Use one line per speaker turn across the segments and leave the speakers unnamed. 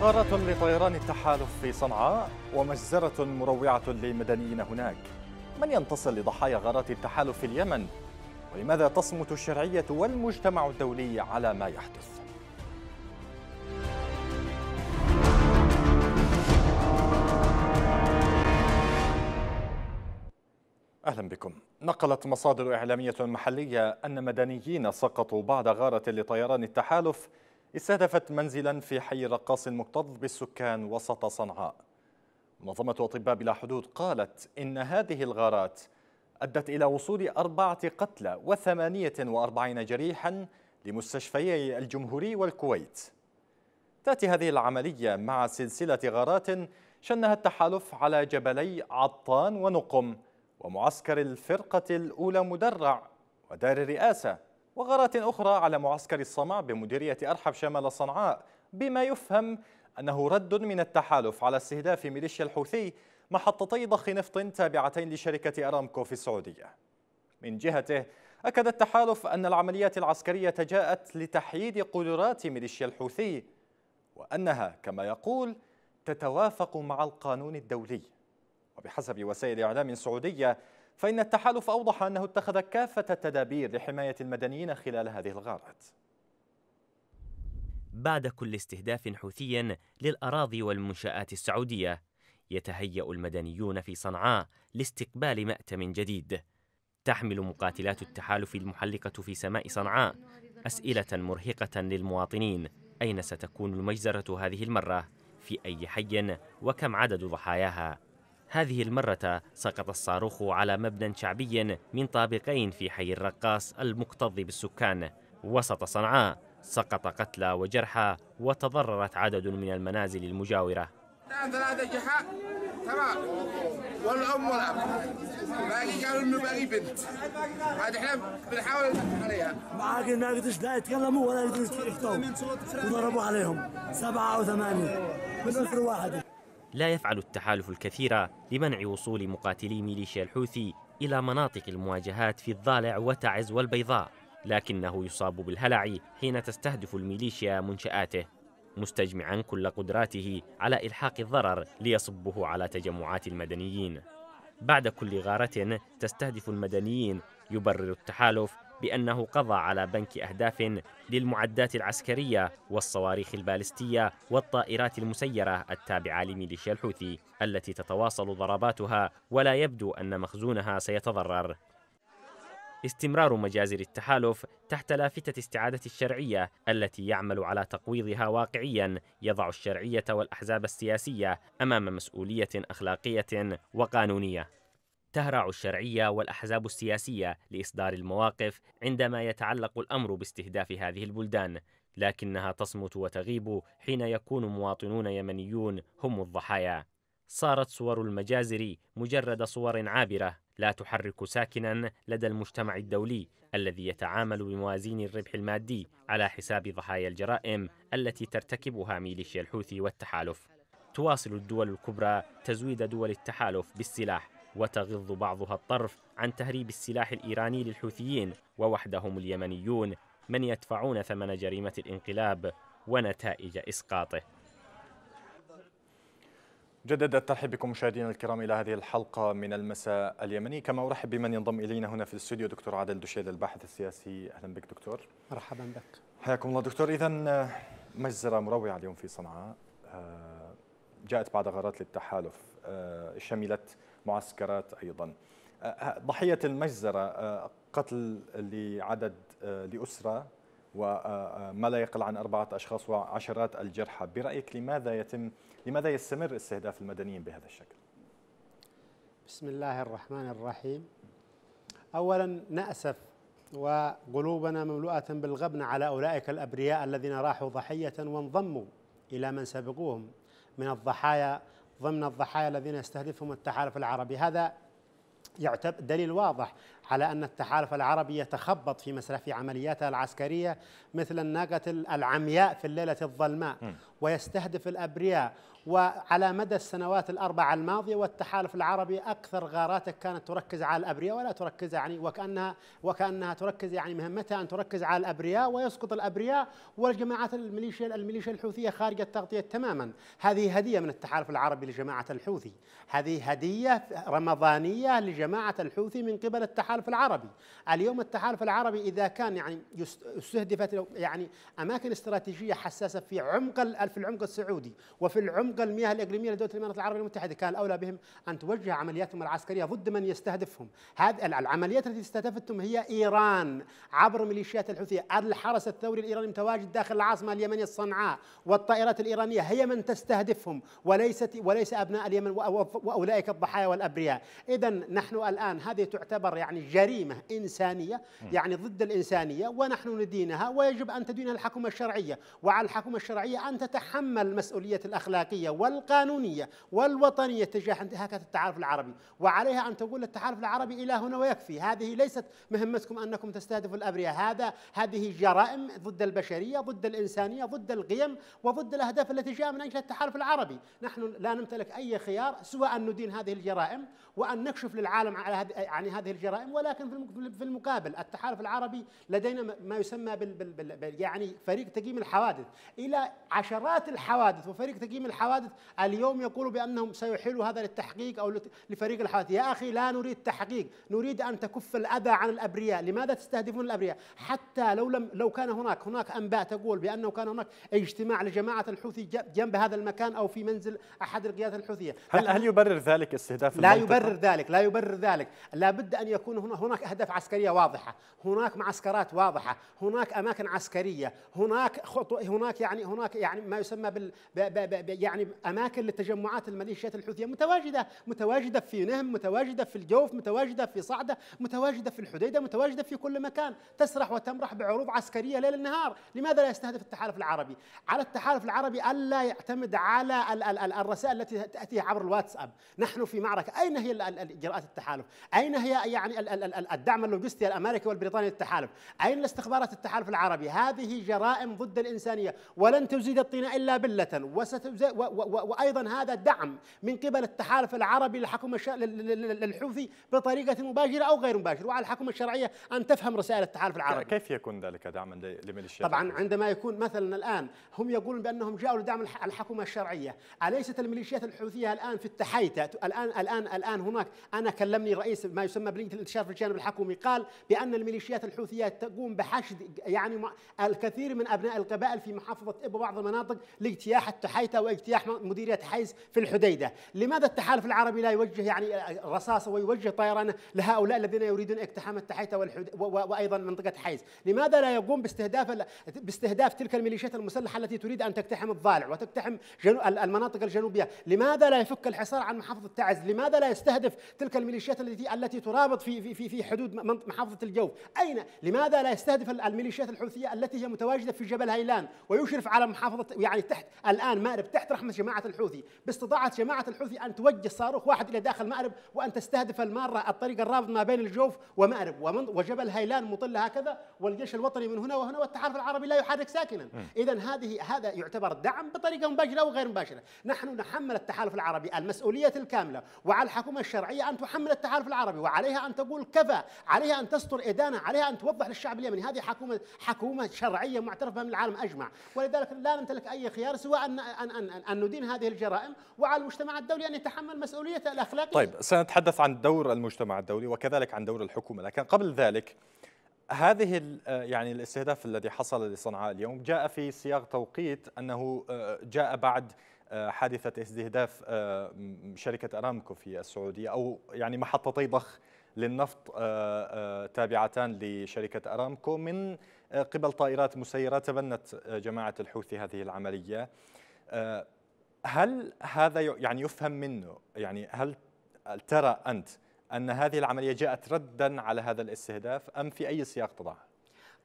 غارات لطيران التحالف في صنعاء ومجزرة مروعة للمدنيين هناك. من ينتصر لضحايا غارات التحالف في اليمن؟ ولماذا تصمت الشرعية والمجتمع الدولي على ما يحدث؟ أهلا بكم. نقلت مصادر إعلامية محلية أن مدنيين سقطوا بعد غارة لطيران التحالف استهدفت منزلا في حي رقاص المكتظ بالسكان وسط صنعاء. منظمة أطباء بلا حدود قالت إن هذه الغارات أدت إلى وصول أربعة قتلى وثمانية وأربعين جريحا لمستشفيي الجمهوري والكويت. تأتي هذه العملية مع سلسلة غارات شنها التحالف على جبلي عطان ونقم ومعسكر الفرقة الأولى مدرع ودار الرئاسة. وغارات أخرى على معسكر الصمع بمديرية أرحب شمال صنعاء بما يفهم أنه رد من التحالف على استهداف ميليشيا الحوثي محطتي ضخ نفط تابعتين لشركة أرامكو في السعودية. من جهته أكد التحالف أن العمليات العسكرية جاءت لتحييد قدرات ميليشيا الحوثي وأنها كما يقول تتوافق مع القانون الدولي. وبحسب وسائل إعلام سعودية فإن التحالف أوضح أنه اتخذ كافة التدابير لحماية المدنيين خلال هذه الغارات
بعد كل استهداف حوثي للأراضي والمنشآت السعودية يتهيأ المدنيون في صنعاء لاستقبال مأتم جديد تحمل مقاتلات التحالف المحلقة في سماء صنعاء أسئلة مرهقة للمواطنين أين ستكون المجزرة هذه المرة؟ في أي حي؟ وكم عدد ضحاياها؟ هذه المرة سقط الصاروخ على مبنى شعبي من طابقين في حي الرقاص المكتظ بالسكان. وسط صنعاء سقط قتلى وجرحى وتضررت عدد من المنازل المجاورة.
الآن ثلاثة جحا. تمام. والأم والأب. باقي قالوا إنه باقي بنت. عاد إحنا بنحاول عليها.
معاك ما قدرش لا يتكلموا ولا يقدروا يحكوا وضربوا عليهم. سبعة أو ثمانية من أسرة واحدة.
لا يفعل التحالف الكثير لمنع وصول مقاتلي ميليشيا الحوثي إلى مناطق المواجهات في الضالع وتعز والبيضاء لكنه يصاب بالهلع حين تستهدف الميليشيا منشآته مستجمعا كل قدراته على إلحاق الضرر ليصبه على تجمعات المدنيين. بعد كل غارة تستهدف المدنيين يبرر التحالف بأنه قضى على بنك أهداف للمعدات العسكرية والصواريخ البالستية والطائرات المسيرة التابعة لميليشيا الحوثي التي تتواصل ضرباتها ولا يبدو أن مخزونها سيتضرر. استمرار مجازر التحالف تحت لافتة استعادة الشرعية التي يعمل على تقويضها واقعيا يضع الشرعية والأحزاب السياسية أمام مسؤولية أخلاقية وقانونية. تهرع الشرعية والأحزاب السياسية لإصدار المواقف عندما يتعلق الأمر باستهداف هذه البلدان لكنها تصمت وتغيب حين يكون مواطنون يمنيون هم الضحايا. صارت صور المجازر مجرد صور عابرة لا تحرك ساكنا لدى المجتمع الدولي الذي يتعامل بموازين الربح المادي على حساب ضحايا الجرائم التي ترتكبها ميليشيا الحوثي والتحالف. تواصل الدول الكبرى تزويد دول التحالف بالسلاح. وتغض بعضها الطرف عن تهريب السلاح الإيراني للحوثيين ووحدهم اليمنيون من يدفعون ثمن جريمة الانقلاب ونتائج إسقاطه.
جدد الترحيب بكم مشاهدينا الكرام إلى هذه الحلقة من المساء اليمني. كما أرحب بمن ينضم إلينا هنا في الاستوديو دكتور عادل دشيل الباحث السياسي. أهلا بك دكتور.
مرحبا بك.
حياكم الله دكتور. اذا مجزرة مروعة اليوم في صنعاء. جاءت بعد غارات للتحالف. شملت معسكرات أيضا. ضحية المجزرة قتل لعدد لأسرة وما لا يقل عن أربعة أشخاص وعشرات الجرحى. برأيك لماذا يتم لماذا يستمر استهداف المدنيين بهذا الشكل؟
بسم الله الرحمن الرحيم. أولا نأسف وقلوبنا مملوءة بالغبن على أولئك الأبرياء الذين راحوا ضحية وانضموا إلى من سبقوهم من الضحايا ضمن الضحايا الذين يستهدفهم التحالف العربي. هذا يعتبر دليل واضح. على أن التحالف العربي يتخبط في مسرح في عملياته العسكرية مثل الناقة العمياء في الليلة الظلماء ويستهدف الأبرياء. وعلى مدى السنوات الأربعة الماضية والتحالف العربي أكثر غاراته كانت تركز على الأبرياء ولا تركز يعني وكأنها وكأنها تركز يعني مهمتها أن تركز على الأبرياء ويسقط الأبرياء والجماعات الميليشيا الميليشيا الحوثية خارج التغطية تماما. هذه هدية من التحالف العربي لجماعة الحوثي. هذه هدية رمضانية لجماعة الحوثي من قبل التحالف العربي. اليوم التحالف العربي إذا كان يعني استهدفت يعني أماكن استراتيجية حساسة في عمق في العمق السعودي وفي العمق عمق المياه الإقليمية لدولة الإمارات العربية المتحدة كان الأولى بهم أن توجه عملياتهم العسكرية. ضد من يستهدفهم. هذه العمليات التي استهدفتهم هي إيران عبر ميليشيات الحوثية. الحرس الثوري الإيراني متواجد داخل العاصمة اليمنية صنعاء والطائرات الإيرانية. هي من تستهدفهم وليست وليس أبناء اليمن وأولئك الضحايا والأبرياء. اذا نحن الآن هذه تعتبر يعني جريمة إنسانية يعني ضد الإنسانية ونحن ندينها ويجب أن تدينها الحكومة الشرعية. وعلى الحكومة الشرعية أن تتحمل المسؤوليه الأخلاقية الشرعية والقانونية والوطنية تجاه انتهاكات التحالف العربي. وعليها أن تقول للتحالف العربي إلى هنا ويكفي. هذه ليست مهمتكم أنكم تستهدفوا الأبرياء. هذا هذه جرائم ضد البشرية ضد الإنسانية ضد القيم وضد الأهداف التي جاء من أجل التحالف العربي. نحن لا نمتلك أي خيار سوى أن ندين هذه الجرائم وأن نكشف للعالم على هذه عن هذه الجرائم ولكن في المقابل التحالف العربي لدينا ما يسمى بال بال بال يعني فريق تقييم الحوادث. إلى عشرات الحوادث وفريق تقييم الحوادث اليوم يقولوا بأنهم سيحيلوا هذا للتحقيق أو لفريق الحوادث. يا أخي لا نريد تحقيق نريد أن تكف الأذى عن الأبرياء. لماذا تستهدفون الأبرياء؟ حتى لو لم لو كان هناك هناك أنباء تقول بأنه كان هناك اجتماع لجماعة الحوثي جنب هذا المكان أو في منزل أحد القيادات الحوثية.
هل, هل يبرر ذلك استهداف
لا يبرر ذلك لا يبرر ذلك. لابد أن يكون هنا هناك أهداف عسكرية واضحة هناك معسكرات واضحة هناك أماكن عسكرية هناك خطو هناك يعني هناك يعني ما يسمى بال يعني أماكن لتجمعات الميليشيات الحوثية متواجدة متواجدة في نهم متواجدة في الجوف متواجدة في صعدة متواجدة في الحديدة متواجدة في كل مكان تسرح وتمرح بعروض عسكرية ليل نهار. لماذا لا يستهدف التحالف العربي؟ على التحالف العربي ألا يعتمد على الرسائل التي تأتي عبر الواتساب. نحن في معركة. أين هي اجراءات التحالف؟ أين هي يعني الدعم اللوجستي الأمريكي والبريطاني للتحالف. أين الاستخبارات التحالف العربي؟ هذه جرائم ضد الإنسانية. ولن تزيد الطين إلا بلة. وأيضا هذا دعم من قبل التحالف العربي للحكومه للحوثي بطريقة مباشرة أو غير مباشرة. وعلى الحكومة الشرعية أن تفهم رسائل التحالف العربي.
كيف يكون ذلك دعما لميليشيات
طبعا عندما يكون مثلا الآن هم يقولون بأنهم جاءوا لدعم الحكومة الشرعية. أليست الميليشيات الحوثية الآن في التحيته الان الان الآن هناك أنا كلمني رئيس ما يسمى بلجنة الانتشار في الجانب الحكومي قال بأن الميليشيات الحوثية تقوم بحشد يعني الكثير من أبناء القبائل في محافظة إبو بعض المناطق لاجتياح التحيتة واجتياح مديرية حيز في الحديدة. لماذا التحالف العربي لا يوجه يعني رصاصة ويوجه طيران لهؤلاء الذين يريدون اقتحام التحيتة وأيضا منطقة حيز؟ لماذا لا يقوم باستهداف باستهداف تلك الميليشيات المسلحة التي تريد أن تقتحم الضالع وتقتحم المناطق الجنوبية؟ لماذا لا يفك الحصار عن محافظة تعز؟ لماذا لا يستهدف تلك الميليشيات التي التي ترابط في في في حدود محافظة الجوف. أين؟ لماذا لا يستهدف الميليشيات الحوثية التي هي متواجدة في جبل هيلان ويشرف على محافظة يعني تحت الآن مأرب تحت رحمة جماعة الحوثي؟ باستطاعة جماعة الحوثي أن توجه صاروخ واحد إلى داخل مأرب وأن تستهدف المارة الطريق الرابط ما بين الجوف ومأرب وجبل هيلان مطل هكذا والجيش الوطني من هنا وهنا والتحالف العربي لا يحرك ساكنا. إذا هذه هذا يعتبر دعم بطريقة مباشرة أو غير مباشرة. نحن نحمل التحالف العربي المسؤولية الكاملة وعلى الحكومة الشرعية أن تحمل التحالف العربي وعليها أن تقول كفى عليها أن تستر إدانة عليها أن توضح للشعب اليمني. هذه حكومة حكومة شرعية معترفة من العالم أجمع. ولذلك لا نمتلك أي خيار سوى أن أن أن, أن ندين هذه الجرائم وعلى المجتمع الدولي أن يتحمل مسؤوليته الأخلاقية.
طيب سنتحدث عن دور المجتمع الدولي وكذلك عن دور الحكومة. لكن قبل ذلك هذه يعني الاستهداف الذي حصل لصنعاء اليوم جاء في سياق توقيت أنه آه، جاء بعد آه، حادثة استهداف آه، شركة أرامكو في السعودية أو يعني محطتي ضخ للنفط تابعتان لشركة أرامكو من قبل طائرات مسيرة تبنت جماعة الحوثي هذه العملية هل هذا يعني يفهم منه يعني هل ترى أنت أن هذه العملية جاءت ردا على هذا الاستهداف أم في أي سياق تضعها؟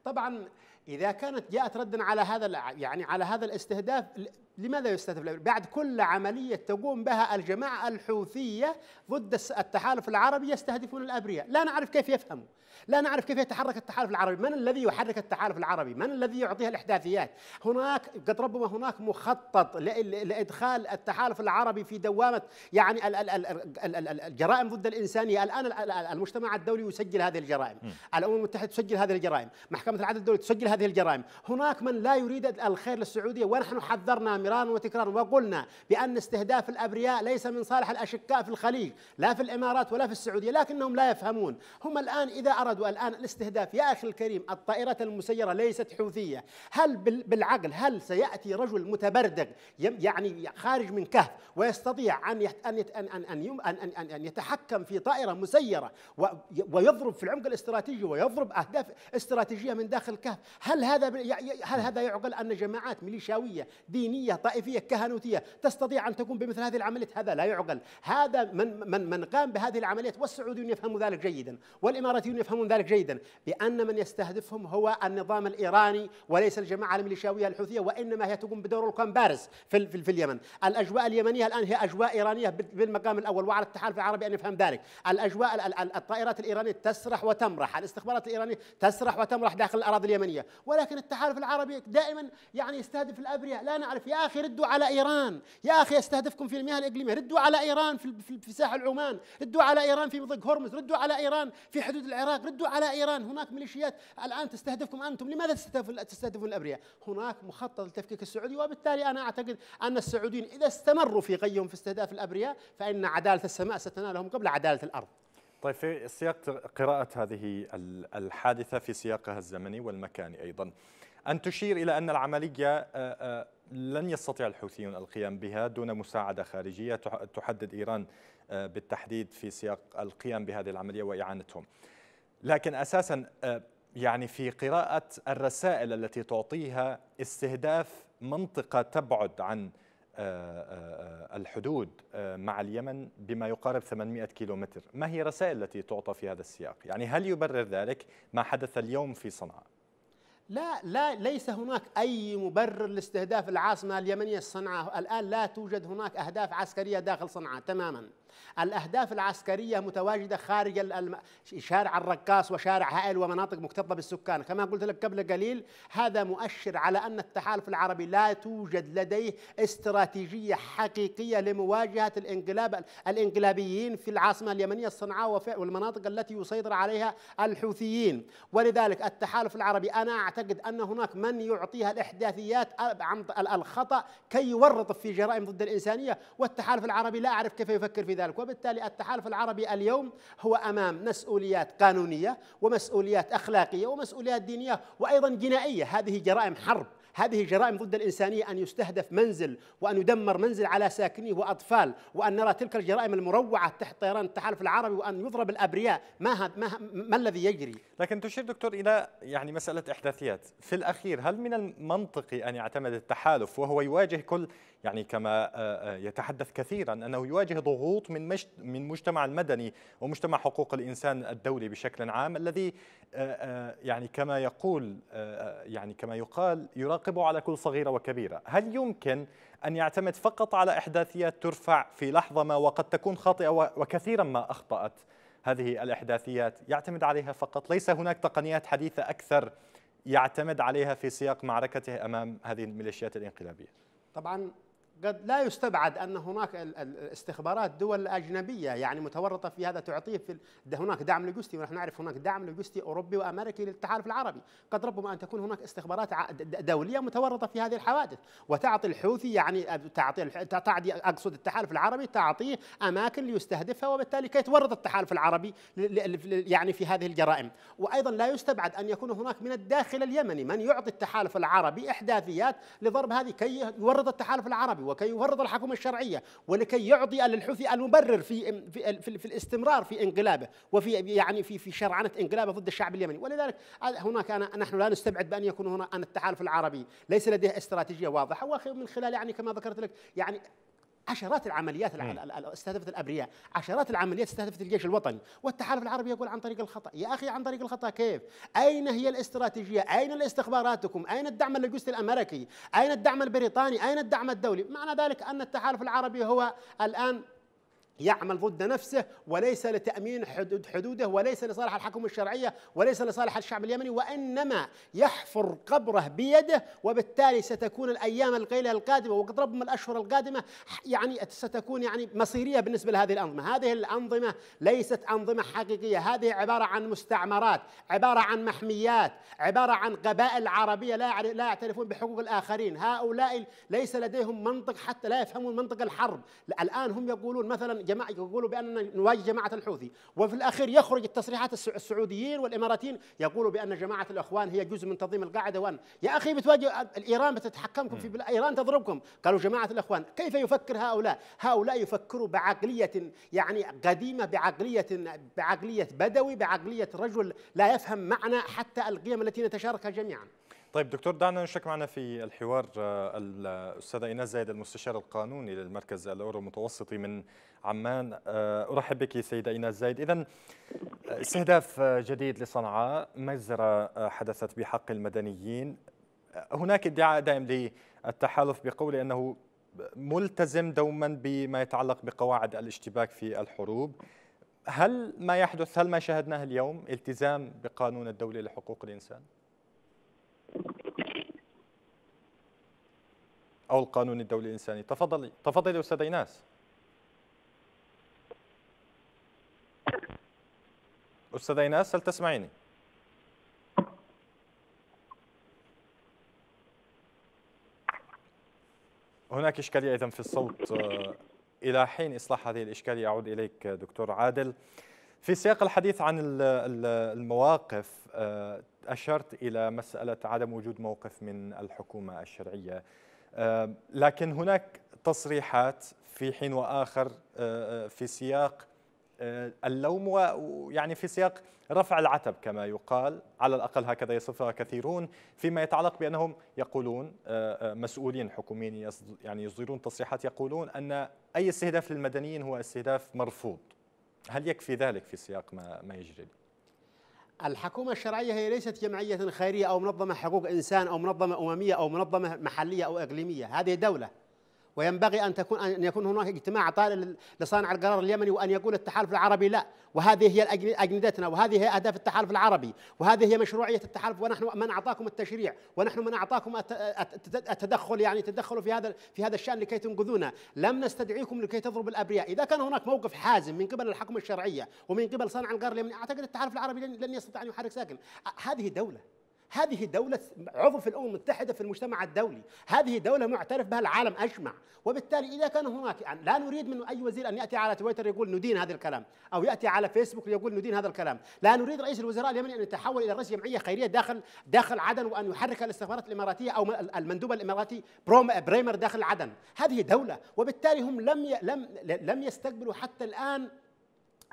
طبعا إذا كانت جاءت ردا على هذا يعني على هذا الاستهداف لماذا يستهدف بعد كل عملية تقوم بها الجماعة الحوثية ضد التحالف العربي يستهدفون الأبرياء. لا نعرف كيف يفهموا. لا نعرف كيف يتحرك التحالف العربي. من الذي يحرك التحالف العربي؟ من الذي يعطيها الإحداثيات؟ هناك قد ربما هناك مخطط لإدخال التحالف العربي في دوامة يعني الجرائم ضد الإنسانية. الآن المجتمع الدولي يسجل هذه الجرائم. الأمم المتحدة تسجل هذه الجرائم. محكمة العدل الدولي تسجل هذه الجرائم. هناك من لا يريد الخير للسعودية. ونحن حذرنا مرارا وتكرارا وقلنا بأن استهداف الأبرياء ليس من صالح الأشقاء في الخليج لا في الإمارات ولا في السعودية لكنهم لا يفهمون. هم الآن إذا أرادوا الآن الاستهداف يا أخي الكريم الطائرة المسيرة ليست حوثية. هل بالعقل هل سيأتي رجل متبردغ يعني خارج من كهف ويستطيع أن أن أن أن أن يتحكم في طائرة مسيرة ويضرب في العمق الاستراتيجي ويضرب أهداف استراتيجية من داخل الكهف؟ هل هذا هل هذا يعقل أن جماعات ميليشياوية دينية طائفية كهنوتية تستطيع أن تقوم بمثل هذه العمليات هذا لا يعقل. هذا من من من قام بهذه العمليات والسعوديون يفهمون ذلك جيدا والإماراتيون يفهمون ذلك جيدا بأن من يستهدفهم هو النظام الإيراني وليس الجماعة الميليشياوية الحوثية وإنما هي تقوم بدور الكومبارس في, في, في اليمن. الأجواء اليمنية الآن هي أجواء إيرانية بالمقام الأول وعلى التحالف العربي أن يفهم ذلك. الأجواء الطائرات الإيرانية تسرح وتمرح الاستخبارات الإيرانية تسرح وتمرح داخل الأراضي اليمنية. ولكن التحالف العربي دائما يعني يستهدف الأبرياء. لا نعرف يا أخي ردوا على إيران. يا أخي يستهدفكم في المياه الإقليمية. ردوا على إيران في, في, ساحل عمان. ردوا على إيران في مضيق هرمز. ردوا على إيران في حدود العراق. ردوا على إيران. هناك ميليشيات الآن تستهدفكم أنتم. لماذا تستهدفون الأبرياء؟ هناك مخطط للتفكيك السعودي وبالتالي أنا أعتقد أن السعوديين إذا استمروا في غيهم في استهداف الأبرياء فإن عدالة السماء ستنالهم قبل عدالة الأرض.
طيب في سياق قراءة هذه الحادثة في سياقها الزمني والمكاني أيضا. أن تشير إلى أن العملية لن يستطيع الحوثيون القيام بها دون مساعدة خارجية تحدد إيران بالتحديد في سياق القيام بهذه العملية وإعانتهم. لكن أساسا يعني في قراءة الرسائل التي تعطيها استهداف منطقة تبعد عن الحدود مع اليمن بما يقارب 800 كيلومتر. ما هي الرسائل التي تعطى في هذا السياق؟ يعني هل يبرر ذلك؟ ما حدث اليوم في صنعاء؟
لا لا ليس هناك أي مبرر لاستهداف العاصمة اليمنية صنعاء الآن لا توجد هناك أهداف عسكرية داخل صنعاء تماما. الأهداف العسكرية متواجدة خارج شارع الرقاص وشارع هائل ومناطق مكتظة بالسكان. كما قلت لك قبل قليل هذا مؤشر على أن التحالف العربي لا توجد لديه استراتيجية حقيقية لمواجهة الانقلاب الانقلابيين في العاصمة اليمنية صنعاء والمناطق التي يسيطر عليها الحوثيين. ولذلك التحالف العربي أنا أعتقد أن هناك من يعطيها الإحداثيات عن الخطأ كي يورط في جرائم ضد الإنسانية والتحالف العربي لا أعرف كيف يفكر في ذلك. ذلك. وبالتالي التحالف العربي اليوم هو أمام مسؤوليات قانونية ومسؤوليات أخلاقية ومسؤوليات دينية وأيضا جنائية. هذه جرائم حرب. هذه جرائم ضد الإنسانية أن يستهدف منزل وأن يدمر منزل على ساكنيه وأطفال وأن نرى تلك الجرائم المروعة تحت طيران التحالف العربي وأن يضرب الأبرياء. ما, ما, ما الذي يجري؟
لكن تشير دكتور إلى يعني مسألة إحداثيات. في الأخير هل من المنطقي أن يعتمد التحالف وهو يواجه كل يعني كما يتحدث كثيرا أنه يواجه ضغوط من من مجتمع المدني ومجتمع حقوق الإنسان الدولي بشكل عام الذي يعني كما يقول يعني كما يقال يراقب على كل صغيرة وكبيرة، هل يمكن أن يعتمد فقط على إحداثيات ترفع في لحظة ما وقد تكون خاطئة وكثيرا ما أخطأت هذه الإحداثيات يعتمد عليها فقط، ليس هناك تقنيات حديثة أكثر يعتمد عليها في سياق معركته أمام هذه الميليشيات الإنقلابية؟
طبعا قد لا يستبعد أن هناك الاستخبارات دول أجنبية يعني متورطة في هذا تعطيه في هناك دعم لوجستي ونحن نعرف هناك دعم لوجستي أوروبي وأمريكي للتحالف العربي، قد ربما أن تكون هناك استخبارات دولية متورطة في هذه الحوادث. وتعطي الحوثي يعني تعطي تعطي أقصد التحالف العربي تعطيه أماكن ليستهدفها وبالتالي كي يتورط التحالف العربي يعني في هذه الجرائم، وأيضا لا يستبعد أن يكون هناك من الداخل اليمني من يعطي التحالف العربي إحداثيات لضرب هذه كي يورط التحالف العربي. وكي يفرض الحكومة الشرعية ولكي يعطي للحوثي المبرر في في في, في الاستمرار في انقلابه وفي يعني في في شرعنة انقلابه ضد الشعب اليمني. ولذلك هناك أنا نحن لا نستبعد بأن يكون هنا أن التحالف العربي ليس لديه استراتيجية واضحة. ومن خلال يعني كما ذكرت لك يعني عشرات العمليات الع- ال- ال- استهدفت الأبرياء، عشرات العمليات استهدفت الجيش الوطني، والتحالف العربي يقول عن طريق الخطأ، يا أخي عن طريق الخطأ كيف؟ أين هي الاستراتيجية؟ أين الاستخباراتكم؟ أين الدعم اللوجستي الأمريكي؟ أين الدعم البريطاني؟ أين الدعم الدولي؟ معنى ذلك أن التحالف العربي هو الآن يعمل ضد نفسه وليس لتأمين حدود حدوده وليس لصالح الحكومة الشرعية وليس لصالح الشعب اليمني وإنما يحفر قبره بيده وبالتالي ستكون الأيام القليلة القادمة وقد من الأشهر القادمة يعني ستكون يعني مصيرية بالنسبة لهذه الأنظمة. هذه الأنظمة ليست أنظمة حقيقية هذه عبارة عن مستعمرات عبارة عن محميات عبارة عن قبائل عربية لا لا يعترفون بحقوق الآخرين. هؤلاء ليس لديهم منطق حتى لا يفهمون منطق الحرب. الآن هم يقولون مثلا جماعة يقولوا بأننا نواجه جماعة الحوثي. وفي الأخير يخرج التصريحات السع- السعوديين والإماراتيين يقولوا بأن جماعة الإخوان هي جزء من تنظيم القاعدة. وأن يا أخي بتواجه إيران بتتحكمكم في إيران تضربكم. قالوا جماعة الإخوان كيف يفكر هؤلاء؟ هؤلاء يفكروا بعقلية يعني قديمة بعقلية بعقلية بدوي بعقلية رجل لا يفهم معنى حتى القيم التي نتشاركها جميعا.
طيب دكتور دعنا نشرك معنا في الحوار آه، الأستاذة إيناس زايد المستشار القانوني للمركز الأورو المتوسطي من عمان. آه، أرحب بك سيدة إيناس زايد. إذا استهداف آه، جديد لصنعاء مجزرة حدثت بحق المدنيين. هناك ادعاء دائم للتحالف بقول أنه ملتزم دوما بما يتعلق بقواعد الاشتباك في الحروب. هل ما يحدث هل ما شاهدناه اليوم التزام بقانون الدولي لحقوق الإنسان؟ أو القانون الدولي الإنساني. تفضلي تفضلي أستاذ إيناس. أستاذ إيناس هل تسمعيني؟ هناك إشكالية إذن في الصوت. آه، إلى حين إصلاح هذه الإشكالية؟ أعود إليك دكتور عادل. في سياق الحديث عن ال- ال- المواقف آه، أشرت إلى مسألة عدم وجود موقف من الحكومة الشرعية. لكن هناك تصريحات في حين وآخر آه، آه، في سياق آه، اللوم ويعني في سياق رفع العتب كما يقال على الأقل هكذا يصفها كثيرون فيما يتعلق بأنهم يقولون آه، آه، مسؤولين حكوميين يعني يصدرون تصريحات يقولون أن أي استهداف للمدنيين هو استهداف مرفوض هل يكفي ذلك في سياق ما ما يجري؟
الحكومة الشرعية هي ليست جمعية خيرية أو منظمة حقوق إنسان أو منظمة أممية أو منظمة محلية أو إقليمية. هذه دولة. وينبغي أن تكون أن يكون هناك اجتماع طارئ لصانع القرار اليمني وأن يقول التحالف العربي لا. وهذه هي أجندتنا وهذه هي أهداف التحالف العربي وهذه هي مشروعية التحالف ونحن من أعطاكم التشريع ونحن من أعطاكم الت- الت- التدخل يعني تدخلوا في هذا في هذا الشأن لكي تنقذونا. لم نستدعيكم لكي تضربوا الأبرياء. إذا كان هناك موقف حازم من قبل الحكومة الشرعية ومن قبل صانع القرار اليمني أعتقد التحالف العربي لن لن يستطيع أن يحرك ساكن. هذه دولة. هذه دولة عضو في الأمم المتحدة في المجتمع الدولي. هذه دولة معترف بها العالم أجمع. وبالتالي إذا كان هناك يعني لا نريد من أي وزير أن يأتي على تويتر يقول ندين هذا الكلام أو يأتي على فيسبوك يقول ندين هذا الكلام. لا نريد رئيس الوزراء اليمني أن يتحول إلى رئيس جمعية خيرية داخل داخل عدن وأن يحرك الاستخبارات الإماراتية أو المندوب الإماراتي بول بريمر داخل عدن هذه دولة. وبالتالي هم لم لم لم يستقبلوا حتى الآن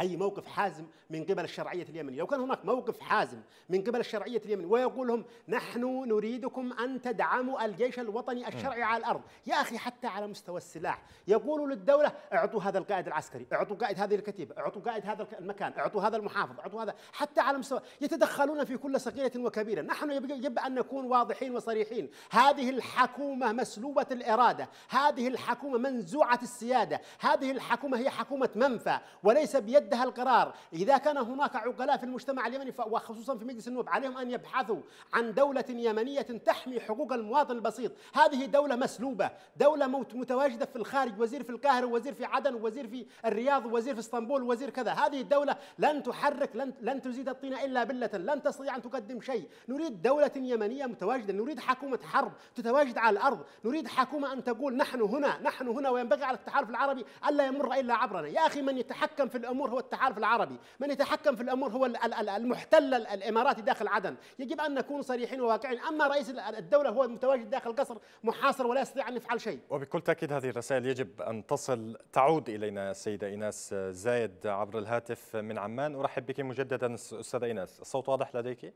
أي موقف حازم من قبل الشرعيه اليمنيه، لو كان هناك موقف حازم من قبل الشرعيه اليمنيه ويقول لهم نحن نريدكم أن تدعموا الجيش الوطني الشرعي على الأرض، يا أخي حتى على مستوى السلاح، يقولوا للدولة اعطوا هذا القائد العسكري، اعطوا قائد هذه الكتيبة، اعطوا قائد هذا المكان، اعطوا هذا المحافظ، اعطوا هذا، حتى على مستوى يتدخلون في كل صغيرة وكبيرة، نحن يجب أن نكون واضحين وصريحين، هذه الحكومة مسلوبة الإرادة، هذه الحكومة منزوعة السيادة، هذه الحكومة هي حكومة منفى وليس بيدها القرار. إذا كان هناك عقلاء في المجتمع اليمني وخصوصا في مجلس النواب عليهم أن يبحثوا عن دولة يمنية تحمي حقوق المواطن البسيط. هذه دولة مسلوبة دولة متواجدة في الخارج وزير في القاهرة وزير في عدن وزير في الرياض وزير في إسطنبول وزير كذا. هذه الدولة لن تحرك لن, لن تزيد الطين إلا بلة لن تستطيع أن تقدم شيء. نريد دولة يمنية متواجدة نريد حكومة حرب تتواجد على الأرض نريد حكومة أن تقول نحن هنا نحن هنا وينبغي على التحالف العربي ألا يمر إلا عبرنا. يا أخي من يتحكم في الأمور هو التحالف العربي. من يتحكم في الأمور هو ال- ال- ال- المحتل ال- الإماراتي داخل عدن. يجب أن نكون صريحين وواقعين. أما رئيس ال- الدولة هو متواجد داخل قصر محاصر ولا يستطيع أن يفعل شيء.
وبكل تأكيد هذه الرسائل يجب أن تصل تعود إلينا السيدة إيناس زايد عبر الهاتف من عمان. أرحب بك مجددا أستاذة إيناس. الصوت واضح لديك؟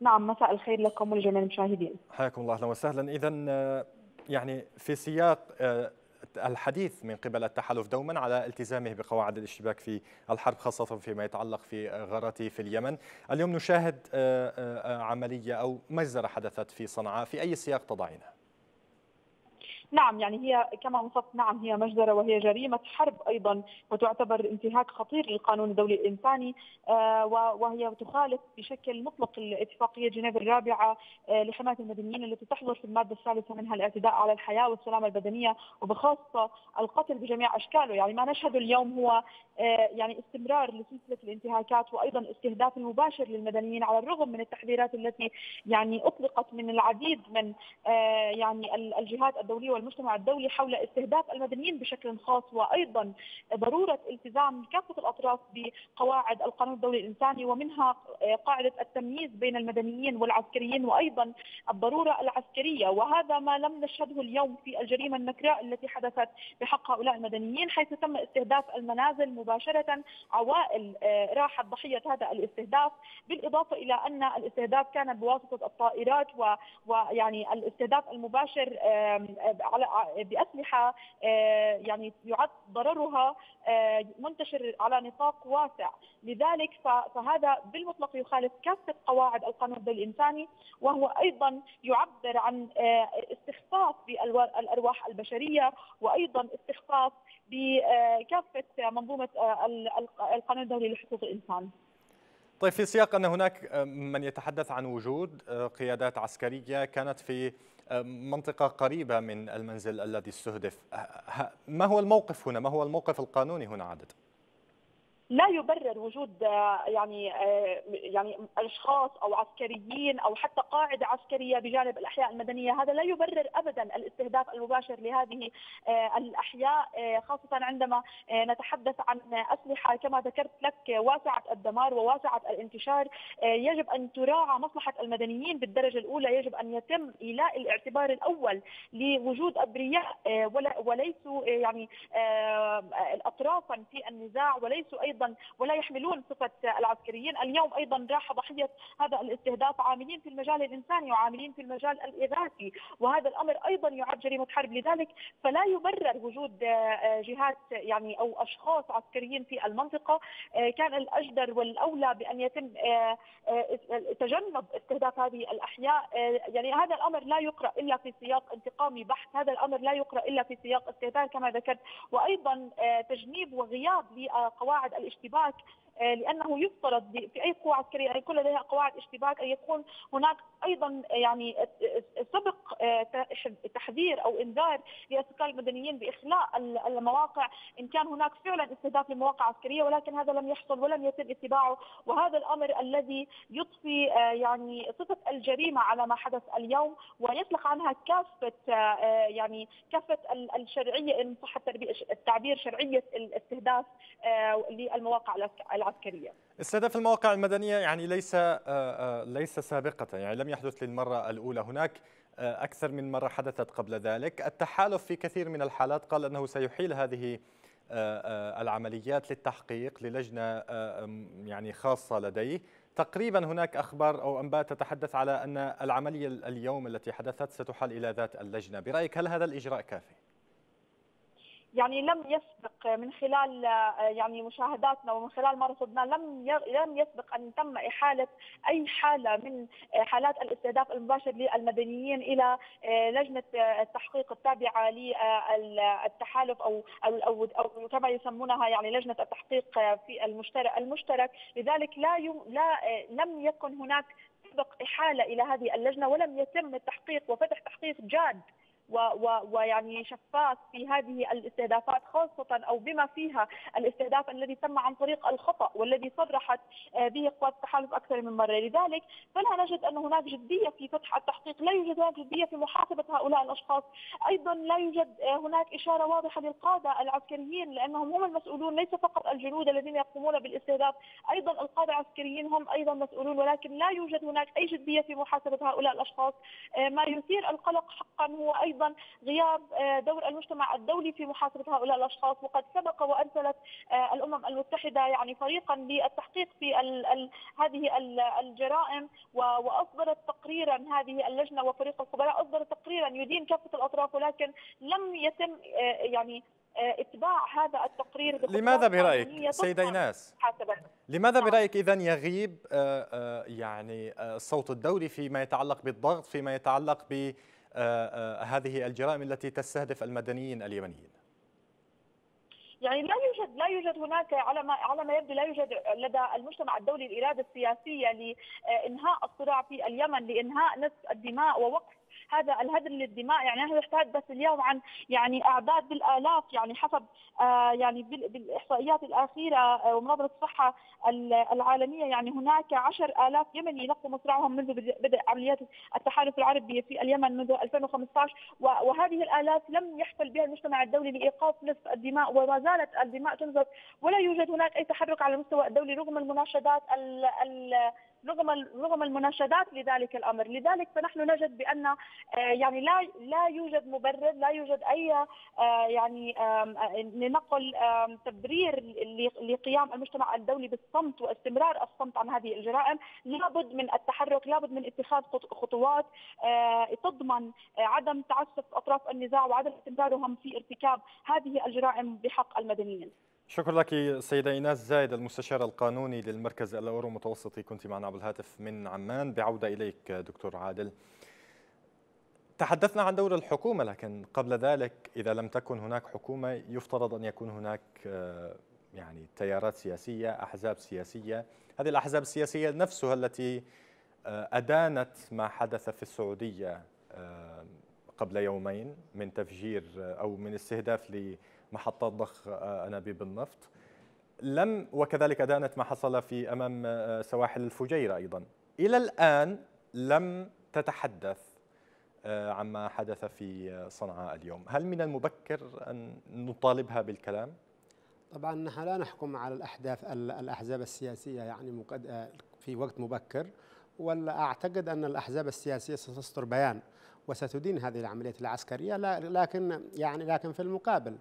نعم مساء الخير لكم ولجميع المشاهدين.
حياكم الله أهلا وسهلا. إذا يعني في سياق آه، الحديث من قبل التحالف دوما على التزامه بقواعد الاشتباك في الحرب خاصة فيما يتعلق في غارته في اليمن اليوم نشاهد عملية أو مجزرة حدثت في صنعاء في أي سياق تضعينها؟
نعم يعني هي كما وصفت نعم هي مجزرة وهي جريمة حرب أيضا وتعتبر انتهاك خطير للقانون الدولي الإنساني آه، وهي تخالف بشكل مطلق الاتفاقية جنيف الرابعة آه، لحماية المدنيين التي تحظر في المادة الثالثة منها الاعتداء على الحياة والسلامة البدنية وبخاصة القتل بجميع أشكاله. يعني ما نشهده اليوم هو آه، يعني استمرار لسلسلة الانتهاكات وأيضا استهداف المباشر للمدنيين على الرغم من التحذيرات التي يعني أطلقت من العديد من يعني الجهات الدولية والمجتمع الدولي حول استهداف المدنيين بشكل خاص وأيضا ضرورة التزام كافة الأطراف بقواعد القانون الدولي الإنساني ومنها قاعدة التمييز بين المدنيين والعسكريين وأيضا الضرورة العسكرية. وهذا ما لم نشهده اليوم في الجريمة النكراء التي حدثت بحق هؤلاء المدنيين حيث تم استهداف المنازل مباشرة عوائل راحت ضحية هذا الاستهداف بالإضافة إلى أن الاستهداف كان بواسطة الطائرات ويعني الاستهداف المباشر بأسلحة آه، يعني يعد ضررها آه، منتشر على نطاق واسع، لذلك فهذا بالمطلق يخالف كافة قواعد القانون الدولي الإنساني وهو أيضا يعبر عن آه، استخفاف بالارواح البشرية وأيضا استخفاف بكافه منظومة القانون الدولي لحقوق الإنسان.
طيب في سياق أن هناك من يتحدث عن وجود قيادات عسكرية كانت في منطقة قريبة من المنزل الذي استهدف. ما هو الموقف هنا؟ ما هو الموقف القانوني هنا عادة؟
لا يبرر وجود آه، يعني آه، يعني أشخاص أو عسكريين أو حتى قاعدة عسكرية بجانب الأحياء المدنية، هذا لا يبرر ابدا الاستهداف المباشر لهذه آه، الأحياء خاصة عندما نتحدث عن أسلحة. كما ذكرت لك واسعة الدمار وواسعة الانتشار، يجب أن تراعى مصلحة المدنيين بالدرجة الأولى، يجب أن يتم إيلاء الاعتبار الأول لوجود أبرياء وليسوا يعني اطرافا في النزاع وليسوا أيضا أيضا ولا يحملون صفه العسكريين، اليوم أيضا راح ضحيه هذا الاستهداف عاملين في المجال الإنساني وعاملين في المجال الإغاثي، وهذا الأمر أيضا يعد جريمه حرب، لذلك فلا يبرر وجود آه، جهات يعني أو أشخاص عسكريين في المنطقة، آه، كان الأجدر والأولى بأن يتم آه، تجنب استهداف هذه الأحياء، يعني هذا الأمر لا يقرأ إلا في سياق انتقامي بحت، هذا الأمر لا يقرأ إلا في سياق استهداف كما ذكرت، وأيضا تجنيب وغياب لقواعد الاشتباك لأنه يفترض في أي قوه عسكريه ان يكون لديها قواعد اشتباك أن يكون هناك أيضا يعني سبق آه، تحذير أو إنذار للسكان المدنيين بإخلاء المواقع إن كان هناك فعلا استهداف لمواقع عسكرية ولكن هذا لم يحصل ولم يتم اتباعه. وهذا الأمر الذي يضفي آه، يعني صفة الجريمة على ما حدث اليوم ويطلق عنها كافة يعني كافة الشرعية إن صح التعبير شرعية الاستهداف للمواقع العسكرية. العسكرية
استهداف المواقع المدنية يعني ليس آه، آه، ليس سابقة يعني لم يحدث للمرة الأولى هناك آه، أكثر من مرة حدثت قبل ذلك. التحالف في كثير من الحالات قال أنه سيحيل هذه العمليات للتحقيق للجنة يعني خاصة لديه. تقريبا هناك أخبار أو أنباء تتحدث على أن العملية اليوم التي حدثت ستحال إلى ذات اللجنة. برأيك هل هذا الإجراء كافي؟
يعني لم يسبق من خلال يعني مشاهداتنا ومن خلال ما رصدناه لم لم يسبق أن تم إحالة أي حالة من حالات الاستهداف المباشر للمدنيين إلى لجنة التحقيق التابعة للتحالف أو أو أو كما يسمونها يعني لجنة التحقيق في المشترك المشترك. لذلك لا يم لا لم يكن هناك سبق إحالة إلى هذه اللجنة ولم يتم التحقيق وفتح تحقيق جاد ويعني شفاف في هذه الاستهدافات خاصة أو بما فيها الاستهداف الذي تم عن طريق الخطأ والذي صرحت آه، به قوات التحالف أكثر من مرة. لذلك فلا نجد أن هناك جدية في فتح التحقيق لا يوجد هناك جدية في محاسبة هؤلاء الأشخاص. أيضا لا يوجد آه، هناك إشارة واضحة للقادة العسكريين لأنهم هم المسؤولون ليس فقط الجنود الذين يقومون بالاستهداف أيضا القادة العسكريين هم أيضا مسؤولون ولكن لا يوجد هناك أي جدية في محاسبة هؤلاء الأشخاص. آه، ما يثير القلق حقا هو أيضا أيضا غياب دور المجتمع الدولي في محاسبه هؤلاء الأشخاص وقد سبق وأرسلت الأمم المتحدة يعني فريقا للتحقيق في ال ال هذه الجرائم وأصدرت تقريرا هذه اللجنة وفريق الخبراء اصدر تقريرا يدين كافة الأطراف ولكن لم يتم يعني إتباع هذا التقرير
لماذا برأيك سيدة إيناس؟ لماذا. برأيك إذا يغيب يعني الصوت الدولي فيما يتعلق بالضغط فيما يتعلق بهذه الجرائم التي تستهدف المدنيين اليمنيين.
يعني لا يوجد لا يوجد هناك على ما على ما يبدو لا يوجد لدى المجتمع الدولي الإرادة السياسية لإنهاء الصراع في اليمن لإنهاء نسف الدماء ووقف هذا الهدر للدماء يعني نحن نتحدث اليوم عن يعني أعداد بالآلاف يعني حسب آه يعني بالإحصائيات الأخيرة آه ومنظمة الصحة العالمية يعني هناك 10000 يمني نقوا مصرعهم منذ بدء عمليات التحالف العربي في اليمن منذ 2015 وهذه الآلاف لم يحفل بها المجتمع الدولي لإيقاف نصف الدماء وما زالت الدماء تنزف ولا يوجد هناك أي تحرك على المستوى الدولي رغم المناشدات ال ال رغم رغم المناشدات لذلك الأمر، لذلك فنحن نجد بأن يعني لا لا يوجد مبرر، لا يوجد أي يعني لنقل تبرير لقيام المجتمع الدولي بالصمت واستمرار الصمت عن هذه الجرائم، لابد من التحرك، لابد من اتخاذ خطوات تضمن عدم تعسف أطراف النزاع وعدم استمرارهم في ارتكاب هذه الجرائم بحق المدنيين.
شكرا لك سيدة إيناس زايد المستشار القانوني للمركز الأورو متوسطي كنت معنا عبر الهاتف من عمان. بعودة إليك دكتور عادل. تحدثنا عن دور الحكومة لكن قبل ذلك إذا لم تكن هناك حكومة يفترض أن يكون هناك يعني تيارات سياسية أحزاب سياسية. هذه الأحزاب السياسية نفسها التي أدانت ما حدث في السعودية قبل يومين من تفجير أو من استهداف محطات ضخ أنابيب النفط. لم وكذلك ادانت ما حصل في أمام سواحل الفجيرة أيضا. إلى الآن لم تتحدث عما حدث في صنعاء اليوم. هل من المبكر أن نطالبها بالكلام؟
طبعا نحن لا نحكم على الأحداث الأحزاب السياسية يعني في وقت مبكر ولا أعتقد أن الأحزاب السياسية ستصدر بيان وستدين هذه العمليات العسكرية لكن يعني لكن في المقابل.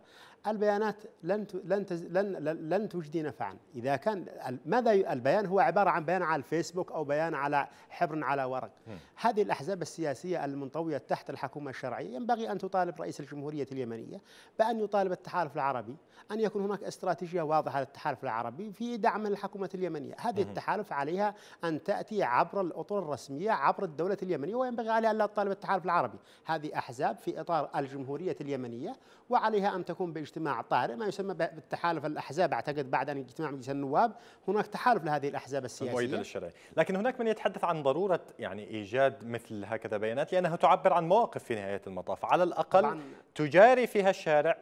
البيانات لن لن لن لن تجدي نفعا. إذا كان ماذا البيان هو عبارة عن بيان على الفيسبوك أو بيان على حبر على ورق. هذه الأحزاب السياسية المنطوية تحت الحكومة الشرعية ينبغي أن تطالب رئيس الجمهورية اليمنية بأن يطالب التحالف العربي أن يكون هناك استراتيجية واضحة للتحالف العربي في دعم الحكومة اليمنية. هذه التحالف عليها أن تأتي عبر الأطر الرسمية عبر الدولة اليمنية وينبغي عليها أن لا تطالب التحالف العربي. هذه أحزاب في إطار الجمهورية اليمنية وعليها أن تكون بإجتماع طارئ ما يسمى بالتحالف الأحزاب. أعتقد بعد أن اجتماع مجلس النواب هناك تحالف لهذه الأحزاب السياسية.
المؤيده للشرعي، لكن هناك من يتحدث عن ضرورة يعني إيجاد مثل هكذا بيانات لأنها تعبر عن مواقف في نهاية المطاف، على الأقل تجاري فيها الشارع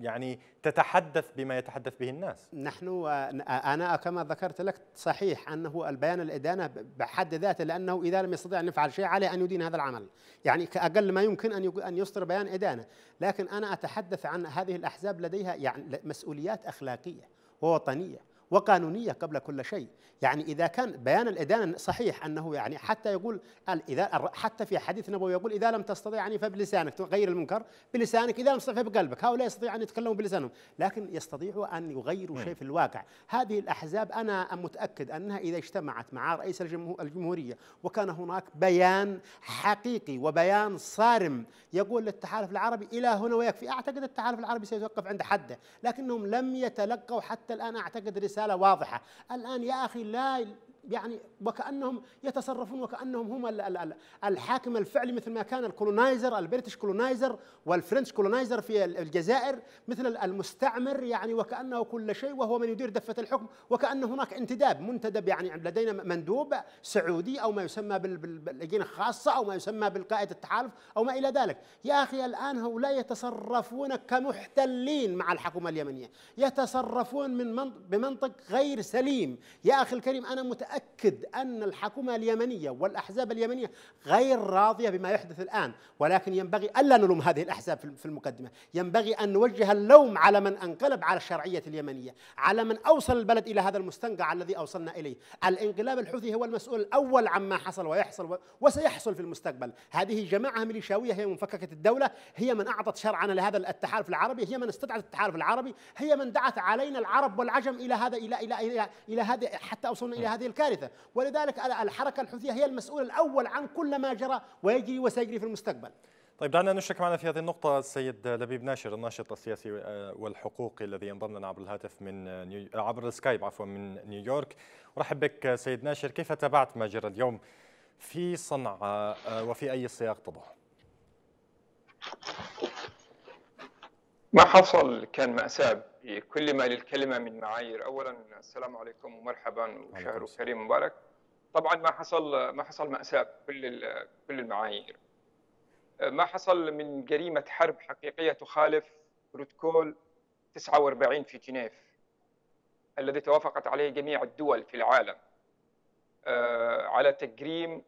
يعني تتحدث بما يتحدث به الناس.
نحن أنا كما ذكرت لك صحيح أنه البيان الإدانة بحد ذاته لأنه إذا لم يستطيع أن يفعل شيء عليه أن يدين هذا العمل. يعني أقل ما يمكن أن أن يصدر بيان إدانة. لكن أنا أتحدث عن هذه الأحزاب لديها يعني مسؤوليات أخلاقية ووطنية وقانونية قبل كل شيء. يعني إذا كان بيان الإدانة صحيح أنه يعني حتى يقول إذا حتى في حديث نبوي يقول إذا لم تستطيع يعني فبلسانك تغير المنكر بلسانك إذا لم تستطيع فبقلبك. هؤلاء يستطيعوا أن يتكلموا بلسانهم لكن يستطيعوا أن يغيروا شيء في الواقع. هذه الأحزاب أنا متأكد أنها إذا اجتمعت مع رئيس الجمهورية وكان هناك بيان حقيقي وبيان صارم يقول للتحالف العربي إلى هنا ويكفي. أعتقد التحالف العربي سيتوقف عند حده لكنهم لم يتلقوا حتى الآن أعتقد رسالة واضحة. الآن يا أخي لا يعني وكأنهم يتصرفون وكأنهم هم الحاكم الفعلي مثل ما كان ال colonizer ال British colonizer وال French colonizer في الجزائر مثل المستعمر يعني وكأنه كل شيء وهو من يدير دفة الحكم وكأن هناك انتداب منتدب يعني لدينا مندوب سعودي أو ما يسمى باللجنة الخاصه أو ما يسمى بالقائد التحالف أو ما إلى ذلك. يا أخي الآن هؤلاء يتصرفون كمحتلين مع الحكومة اليمنية يتصرفون من بمنطق غير سليم. يا أخي الكريم أنا متأكد وأكد أن الحكومة اليمنية والأحزاب اليمنية غير راضية بما يحدث الآن ولكن ينبغي ألا نلوم هذه الأحزاب في المقدمة. ينبغي أن نوجه اللوم على من أنقلب على الشرعية اليمنية على من أوصل البلد إلى هذا المستنقع الذي أوصلنا إليه. الانقلاب الحوثي هو المسؤول الأول عما حصل ويحصل وسيحصل في المستقبل. هذه جماعة ميليشاوية هي من فككت الدولة هي من أعطت شرعية لهذا التحالف العربي هي من استدعت التحالف العربي هي من دعت علينا العرب والعجم إلى هذا إلى إلى إلى, إلى هذه حتى أوصلنا إلى هذه الكارثة ولذلك الحركة الحوثية هي المسؤول الأول عن كل ما جرى ويجري وسيجري في المستقبل.
طيب دعنا نشرك معنا في هذه النقطة السيد لبيب ناشر الناشط السياسي والحقوقي الذي ينضم لنا عبر الهاتف من نيو... عبر السكايب عفوا من نيويورك. أرحب بك سيد ناشر. كيف تابعت ما جرى اليوم؟ في صنعاء وفي أي سياق تضع؟
ما حصل كان مأساة. بكل ما للكلمة من معايير. أولا السلام عليكم ومرحبا وشهر كريم مبارك. طبعا ما حصل ما حصل مأساة بكل كل المعايير. ما حصل من جريمة حرب حقيقية تخالف بروتوكول 49 في جنيف الذي توافقت عليه جميع الدول في العالم. على تجريم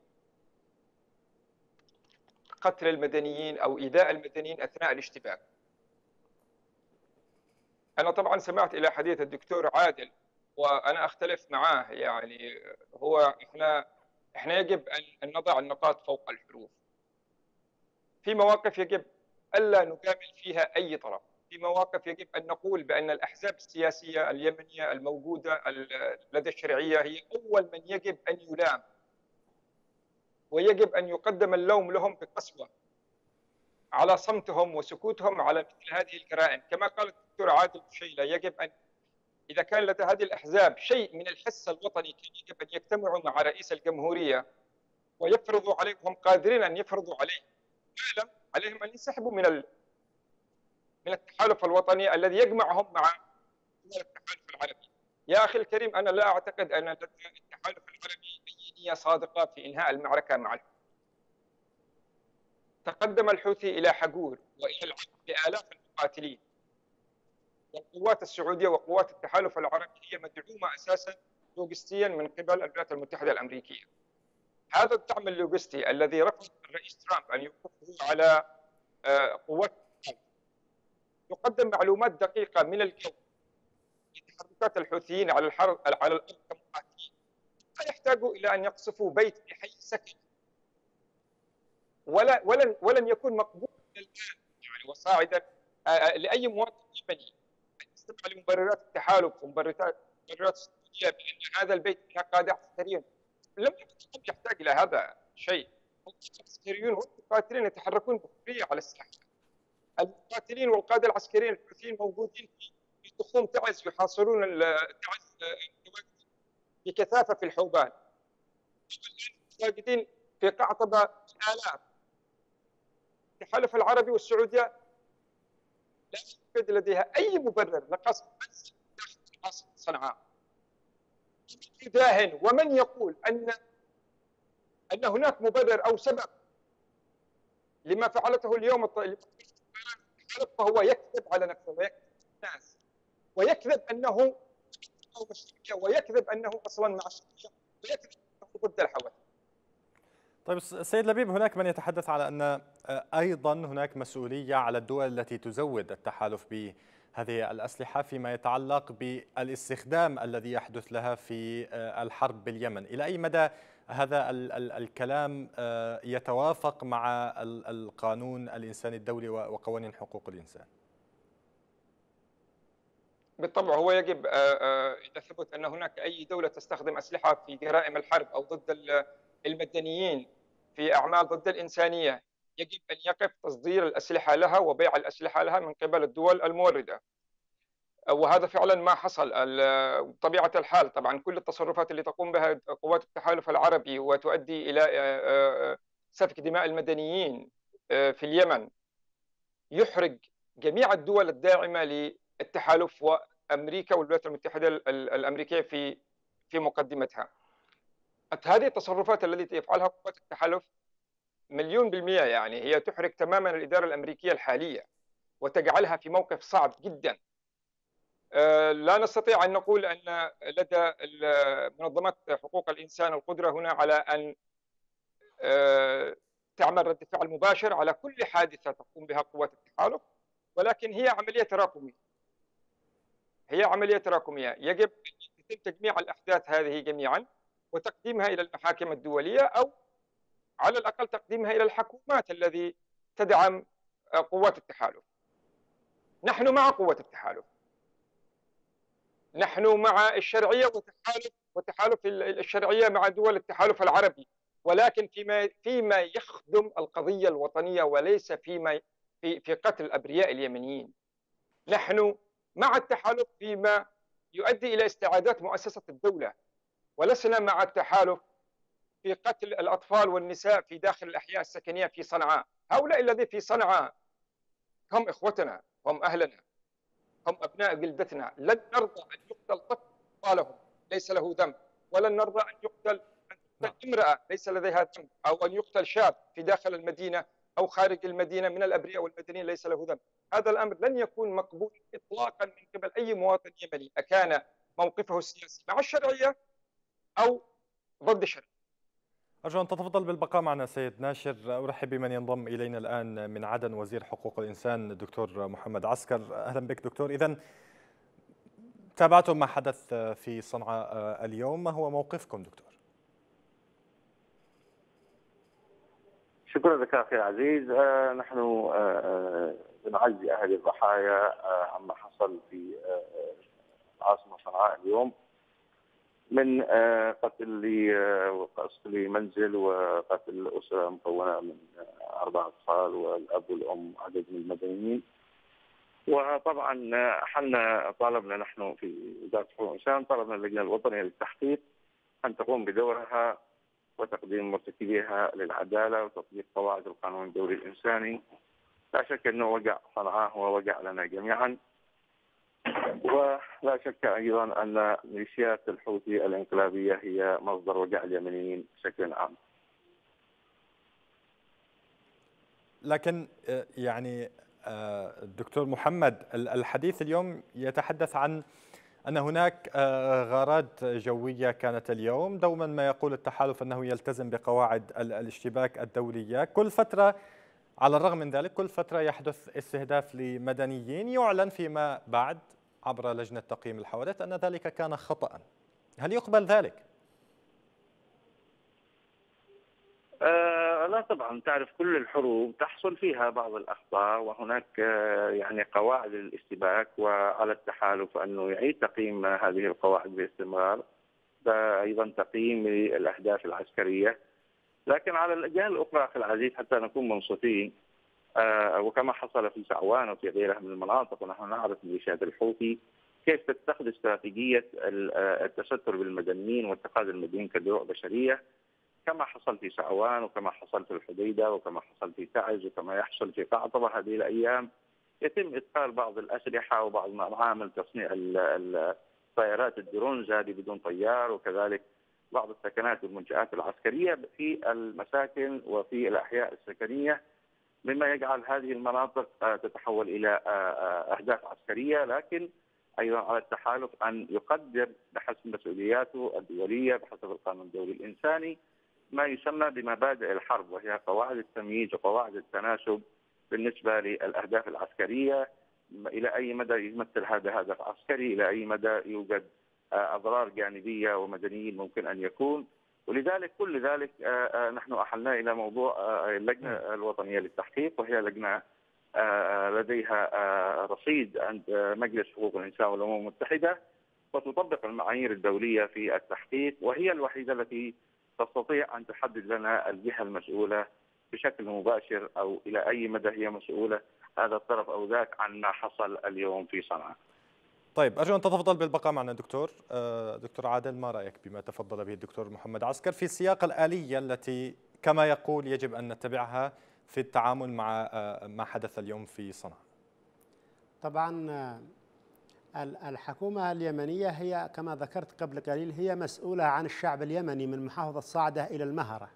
قتل المدنيين أو إيذاء المدنيين أثناء الاشتباك. أنا طبعا سمعت إلى حديث الدكتور عادل وأنا أختلف معاه يعني هو إحنا إحنا يجب أن نضع النقاط فوق الحروف. في مواقف يجب ألا نجامل فيها أي طرف. في مواقف يجب أن نقول بأن الأحزاب السياسية اليمنية الموجودة لدى الشرعية هي أول من يجب أن يلام ويجب أن يقدم اللوم لهم بقسوة. على صمتهم وسكوتهم على مثل هذه الجرائم. كما قال الدكتور عادل بشيلة يجب أن إذا كان لدى هذه الأحزاب شيء من الحس الوطني كان يجب أن يجتمعوا مع رئيس الجمهورية ويفرضوا عليه وهم قادرين أن يفرضوا عليه. لم عليهم أن ينسحبوا من ال... من التحالف الوطني الذي يجمعهم مع التحالف العربي. يا أخي الكريم أنا لا أعتقد أن التحالف العربي أي نية صادقة في إنهاء المعركة مع الحوثي تقدم الحوثي إلى حجور وإلى العرب بآلاف المقاتلين. والقوات السعودية وقوات التحالف العربي هي مدعومة أساسا لوجستيا من قبل الولايات المتحدة الأمريكية. هذا الدعم اللوجستي الذي رفض الرئيس ترامب أن يوقفه على قوات يقدم معلومات دقيقة من الجو لتحركات الحوثيين على الحرب على الأرض كمقاتلين. لا يحتاجوا إلى أن يقصفوا بيت في حي سكن. ولا ولن ولن يكون مقبول الآن يعني وصاعدا لأي مواطن يمني ان يستمع لمبررات التحالف ومبررات مبررات السعودية بأن هذا البيت فيها قاده عسكريا لم يحتاج إلى هذا الشيء العسكريون والمقاتلين يتحركون بحرية على الساحه المقاتلين والقادة العسكريين الحوثيين موجودين في تخوم تعز يحاصرون تعز بكثافة في الحوبان. ساجدين في قعقبة آلاف. التحالف العربي والسعودية لا يوجد لديها أي مبرر لقصف داخل صنعاء يداهن ومن يقول ان أن هناك مبرر أو سبب لما فعلته اليوم فهو يكذب على نفسه ويكذب الناس ويكذب أنه ويكذب أنه أصلا مع الشرعيه ويكذب أنه ضد الحوثي
طيب سيد لبيب هناك من يتحدث على أن أيضا هناك مسؤولية على الدول التي تزود التحالف بهذه الأسلحة فيما يتعلق بالاستخدام الذي يحدث لها في الحرب باليمن، إلى أي مدى هذا الكلام يتوافق مع القانون الانساني الدولي وقوانين حقوق الإنسان؟
بالطبع هو يجب إذا ثبت أن هناك أي دولة تستخدم أسلحة في جرائم الحرب أو ضد المدنيين في أعمال ضد الإنسانية يجب أن يقف تصدير الأسلحة لها وبيع الأسلحة لها من قبل الدول الموردة. وهذا فعلا ما حصل بطبيعه الحال طبعا كل التصرفات اللي تقوم بها قوات التحالف العربي وتؤدي إلى سفك دماء المدنيين في اليمن يحرج جميع الدول الداعمة للتحالف وأمريكا والولايات المتحدة الأمريكية في في مقدمتها. هذه التصرفات التي يفعلها قوات التحالف مليون بالمية يعني هي تحرك تماما الإدارة الأمريكية الحالية وتجعلها في موقف صعب جدا. آه، لا نستطيع أن نقول أن لدى منظمات حقوق الإنسان القدرة هنا على أن آه، تعمل رد فعل مباشر على كل حادثة تقوم بها قوات التحالف ولكن هي عملية تراكمية. هي عملية تراكمية. يجب أن يتم تجميع الأحداث هذه جميعا. وتقديمها إلى المحاكم الدولية أو على الأقل تقديمها إلى الحكومات الذي تدعم قوات التحالف. نحن مع قوة التحالف. نحن مع الشرعية وتحالف وتحالف الشرعية مع دول التحالف العربي. ولكن فيما فيما يخدم القضية الوطنية وليس فيما في في قتل الأبرياء اليمنيين. نحن مع التحالف فيما يؤدي إلى استعادات مؤسسة الدولة. ولسنا مع التحالف في قتل الأطفال والنساء في داخل الأحياء السكنية في صنعاء. هؤلاء الذين في صنعاء هم إخوتنا هم أهلنا هم أبناء جلدتنا. لن نرضى أن يقتل طفل أطفالهم ليس له ذنب. ولن نرضى أن يقتل نعم. امرأة ليس لديها ذنب. أو أن يقتل شاب في داخل المدينة أو خارج المدينة من الأبرياء والمدنيين ليس له ذنب. هذا الأمر لن يكون مقبول إطلاقا من قبل أي مواطن يمني. أكان موقفه السياسي. مع الشرعية أو ضد الشرعية
أرجو أن تتفضل بالبقاء معنا سيد ناشر. أرحب بمن ينضم إلينا الآن من عدن وزير حقوق الإنسان الدكتور محمد عسكر. أهلا بك دكتور. إذا تابعتم ما حدث في صنعاء اليوم. ما هو موقفكم دكتور؟
شكرا لك أخي العزيز آه نحن آه, آه، بنعزي أهل الضحايا آه عما حصل في آه العاصمة صنعاء اليوم. من آه، قتل آه، لمنزل وقتل أسرة مكونة من آه، أربع أطفال والأب والأم عدد من المدنيين وطبعا حنا طالبنا نحن في وزارة حقوق الإنسان طلبنا اللجنة الوطنية للتحقيق أن تقوم بدورها وتقديم مرتكبيها للعدالة وتطبيق قواعد القانون الدولي الإنساني. لا شك أنه وقع صنعاء هو وقع لنا جميعا. ولا شك أيضا أن ميليشيات الحوثي الانقلابية هي مصدر وجع اليمنيين بشكل عام.
لكن آه، يعني آه، الدكتور محمد الحديث اليوم يتحدث عن أن هناك آه، غارات جوية كانت اليوم دوما ما يقول التحالف أنه يلتزم بقواعد الاشتباك الدولية كل فترة على الرغم من ذلك كل فترة يحدث استهداف لمدنيين يعلن فيما بعد عبر لجنة تقييم الحوادث أن ذلك كان خطأ. هل يقبل ذلك؟
آه لا طبعا. تعرف كل الحروب تحصل فيها بعض الأخطاء وهناك آه يعني قواعد الاشتباك وعلى التحالف أنه يعيد تقييم هذه القواعد باستمرار. أيضا تقييم للأهداف العسكرية. لكن على الجهة الأخرى أخي العزيز حتى نكون منصفين آه، وكما حصل في سعوان وفي غيرها من المناطق ونحن نعرف ميليشيات الحوثي كيف تتخذ استراتيجية آه، التستر بالمدنيين واتخاذ المدنيين كدروع بشرية. كما حصل في سعوان وكما حصل في الحديدة وكما حصل في تعز وكما يحصل في قعطبه هذه الأيام. يتم إدخال بعض الأسلحة وبعض معامل تصنيع الطائرات الدرونز هذه بدون طيار وكذلك بعض السكنات والمنشآت العسكرية في المساكن وفي الأحياء السكنية مما يجعل هذه المناطق آه، تتحول إلى آه، آه، أهداف عسكرية. لكن أيضا على التحالف أن يقدر بحسب مسؤولياته الدولية بحسب القانون الدولي الإنساني ما يسمى بمبادئ الحرب وهي قواعد التمييز وقواعد التناسب بالنسبة للأهداف العسكرية. إلى أي مدى يمثل هذا هدف عسكري؟ إلى أي مدى يوجد أضرار جانبية ومدنيين ممكن أن يكون. ولذلك كل ذلك آه، آه، نحن أحلنا إلى موضوع آه، اللجنة الوطنية للتحقيق وهي لجنة لديها رصيد عند مجلس حقوق الإنسان والأمم المتحدة وتطبق المعايير الدولية في التحقيق وهي الوحيدة التي تستطيع أن تحدد لنا الجهة المسؤولة بشكل مباشر أو إلى أي مدى هي مسؤولة. هذا الطرف أو ذاك عن ما حصل اليوم في صنعاء.
طيب أرجو أن تتفضل بالبقاء معنا دكتور. آه، دكتور عادل ما رأيك بما تفضل به الدكتور محمد عسكر في سياق الآلية التي كما يقول يجب أن نتبعها في التعامل مع آه، ما حدث اليوم في صنعاء؟
طبعا آه، الحكومة اليمنية هي كما ذكرت قبل قليل هي مسؤولة عن الشعب اليمني من محافظة صعدة إلى المهرة.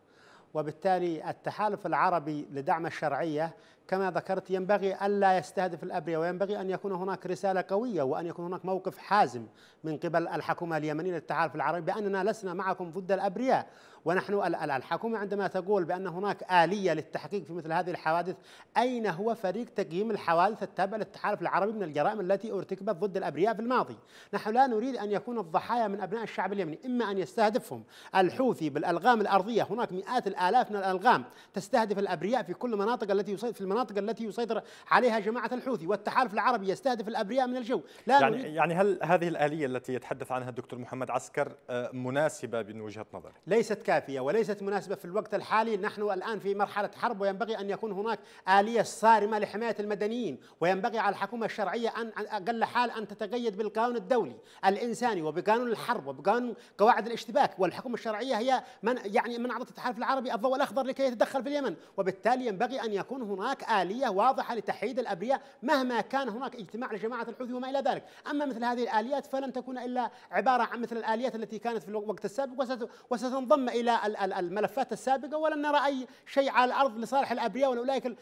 وبالتالي التحالف العربي لدعم الشرعية كما ذكرت ينبغي ألا يستهدف الأبرياء وينبغي أن يكون هناك رسالة قوية وأن يكون هناك موقف حازم من قبل الحكومة اليمنية للتحالف العربي بأننا لسنا معكم ضد الأبرياء. ونحن الحكومة عندما تقول بأن هناك آلية للتحقيق في مثل هذه الحوادث أين هو فريق تقييم الحوادث التابع للتحالف العربي من الجرائم التي ارتكبت ضد الأبرياء في الماضي؟ نحن لا نريد أن يكون الضحايا من أبناء الشعب اليمني إما أن يستهدفهم الحوثي بالألغام الأرضية هناك مئات الآلاف من الألغام تستهدف الأبرياء في كل مناطق التي يسيطر في المناطق التي يسيطر عليها جماعة الحوثي والتحالف العربي يستهدف الأبرياء من الجو.
لا يعني نريد يعني هل هذه الآلية التي يتحدث عنها الدكتور محمد عسكر آه، مناسبة من وجهة نظرك؟
ليست كافية وليست مناسبة في الوقت الحالي. نحن الآن في مرحلة حرب وينبغي أن يكون هناك آلية صارمة لحماية المدنيين وينبغي على الحكومة الشرعية أن أقل حال أن تتقيد بالقانون الدولي الإنساني وبقانون الحرب وبقانون قواعد الاشتباك. والحكومة الشرعية هي من يعني من اعطت التحالف العربي الضوء الاخضر لكي يتدخل في اليمن. وبالتالي ينبغي أن يكون هناك آلية واضحة لتحييد الأبرياء مهما كان هناك اجتماع لجماعة الحوثي وما إلى ذلك. أما مثل هذه الآليات فلن تكون إلا عبارة عن مثل الآليات التي كانت في الوقت السابق وستنضم إلى الملفات السابقة ولن نرى أي شيء على الأرض لصالح الأبرياء واولئك